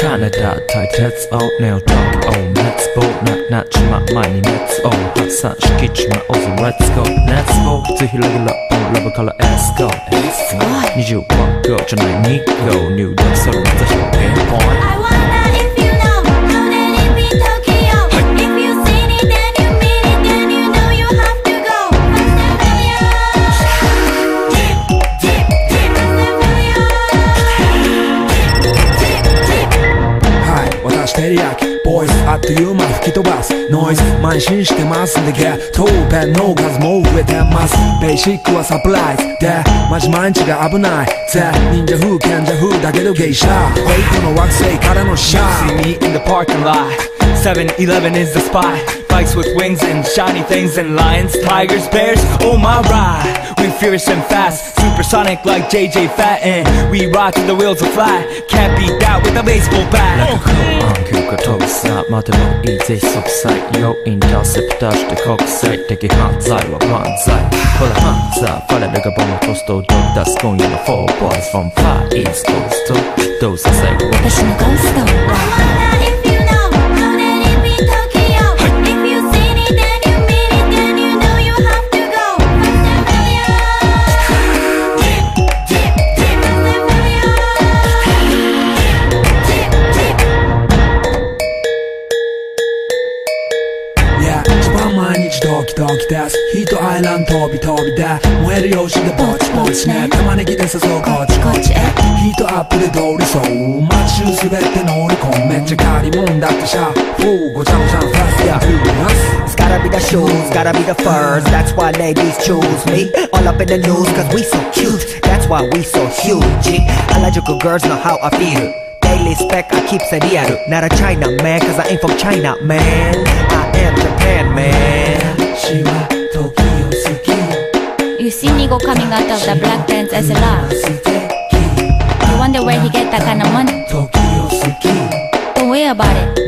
Canada tight heads out now talk on let's go not nak chima money. let's go hot sun kitchen chima also let's go let's go to hill level up on level color let's go let's go 21 girl tonight Go, new dance so let's go I want that ヤキボイスあっという間吹き飛ばすノイズ慢心してますんでゲットペンの数も増えてますベーシックはサプライズでマジ毎日が危ないぜ忍者風賢者風だけど芸者フェイクの惑星からのシャ See ー me in the parking lot 7-Eleven is the spot Bikes with wings and shiny things and lions, tigers, bears, oh my ride We fierce and fast, supersonic like JJ Fat And we ride till the wheels are flat Can't beat that with a baseball bat 空暗球が飛ぶさ待てばいいぜ即歳よインターセプターして国際的犯罪は万歳ほらハンザーファレルがボムトストをドッ出す今夜の4 boys from far east coast どうせ最後は私のゴースト ドキドキ出すヒートアイランド飛び飛びだ燃えるようしでぼちぼちね玉ねぎで誘うこっちこっちへヒートアップで通りそう街中滑って乗り込むめっちゃ借りもんだってシャフォーごちゃごちゃファスヤフー It's gotta be the shoes, gotta be the furs. That's why ladies choose me. All up in the news cause we so cute. That's why we so huge. Harajuku girls know how I feel. Daily spec, I keep it Not a China man, cause I ain't from China, man. I am Japan, man. You see Nigo coming out of the black pants as a lot. You wonder where he get that kind of money. Don't worry about it.